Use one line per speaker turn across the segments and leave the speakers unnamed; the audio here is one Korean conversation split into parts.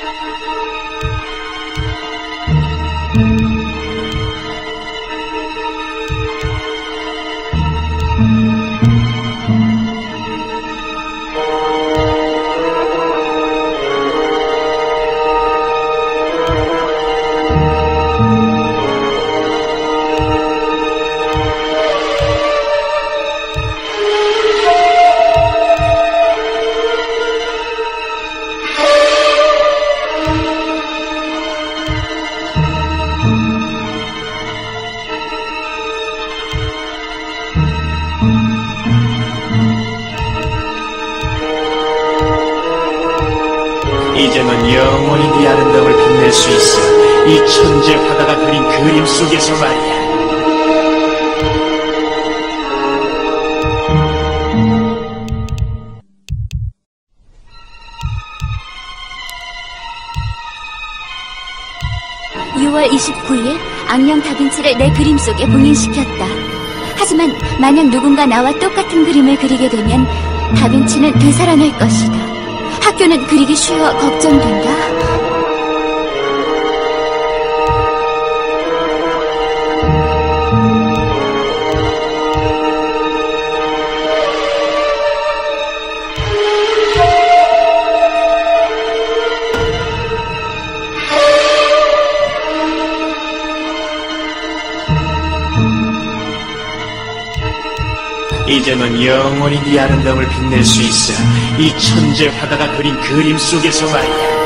thank you 이제 넌 영원히 네 아름다움을 빛낼 수 있어. 이 천재 화가가 그린 그림 속에서 말이야.
(6월 29일) 악령 다빈치를 내 그림 속에 봉인시켰다. 하지만 만약 누군가 나와 똑같은 그림을 그리게 되면 다빈치는 되살아날 것이다. 학교는 그리기 쉬워 걱정된다.
넌 영원히 네 아름다움을 빛낼 수 있어. 이 천재 화가가 그린 그림 속에서 말이야.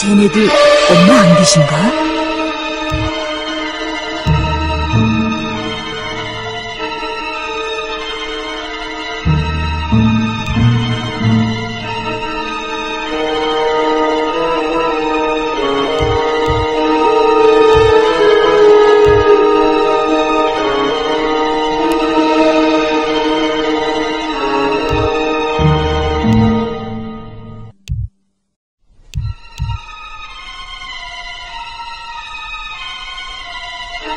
쟤네들 엄마 안 계신가?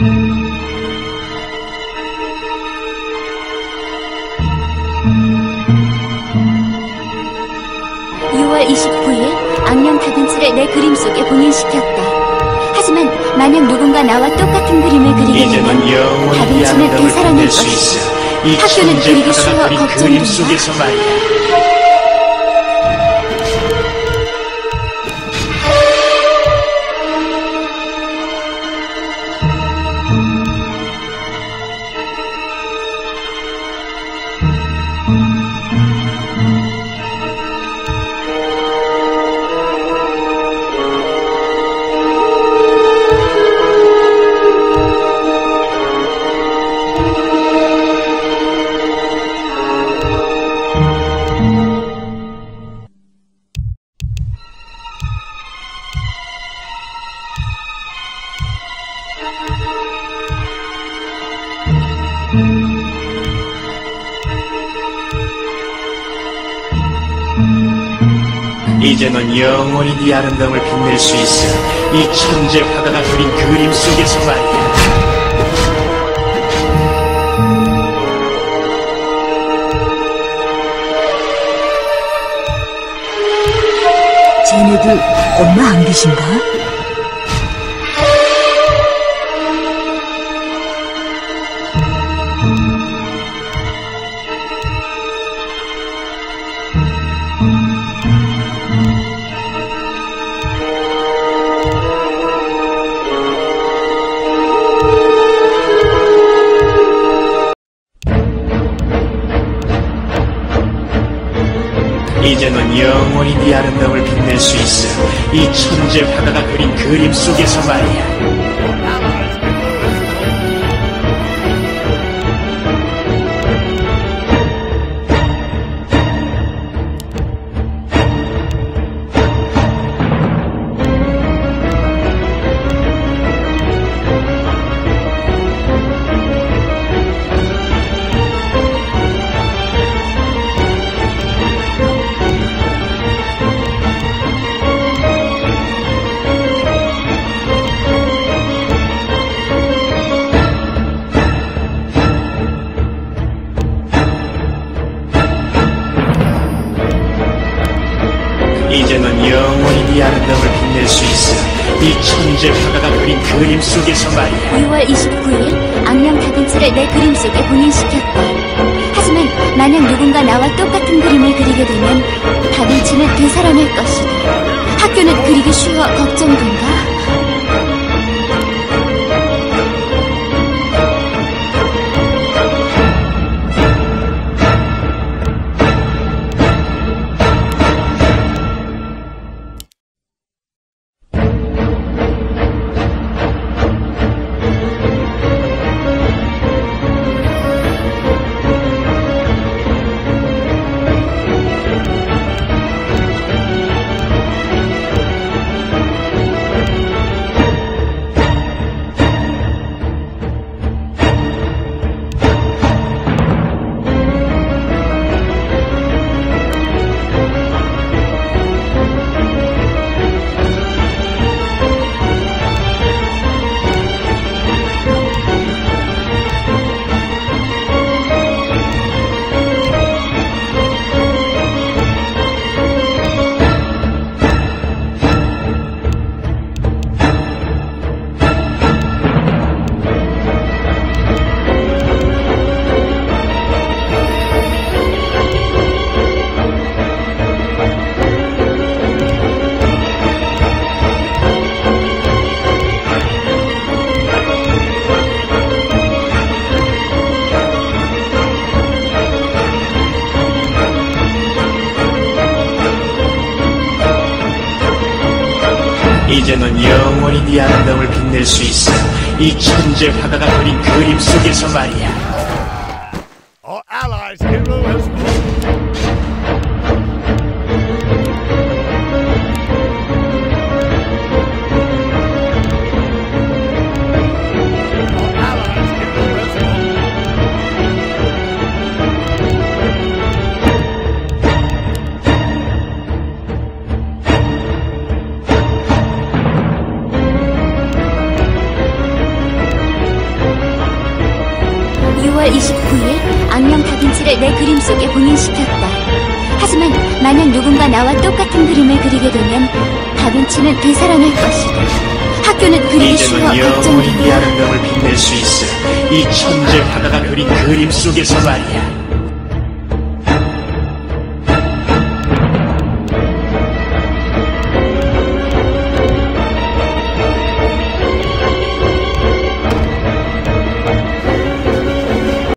(6월 29일) 악령 다빈치를 내 그림 속에 봉인시켰다. 하지만 만약 누군가 나와 똑같은 그림을 그리게 되면 다빈치는 되살아날 것이다. 학교는 그리기 쉬워 걱정된다.
이제는 영원히 네 아름다움을 빛낼 수 있어 이 천재 화가가 그린 그림 속에서 말이야
쟤네들 엄마 안 계신가?
이제 넌 영원히 네 아름다움을 빛낼 수 있어. 이 천재 화가가 그린 그림 속에서 말이야.
29일 악령 다빈치를 내 그림 속에 봉인시켰다. 하지만 만약 누군가 나와 똑같은 그림을 그리게 되면 다빈치는 되살아날 것이다. 학교는 그리기 쉬워 걱정된다.
이제 넌 영원히 네 아름다움을 빛낼 수 있어. 이 천재 화가가 그린 그림 속에서 말이야.
Our allies'
다빈치를 내 그림 속에 봉인시켰다. 하지만 만약 누군가 나와 똑같은 그림을 그리게 되면 다빈치는 되살아날 것이다. 학교는 그리기 쉬워 걱정된다.
아름다움을 빛낼 수 있어. 이 천재 화가가 그린 그림 속에서 말이야.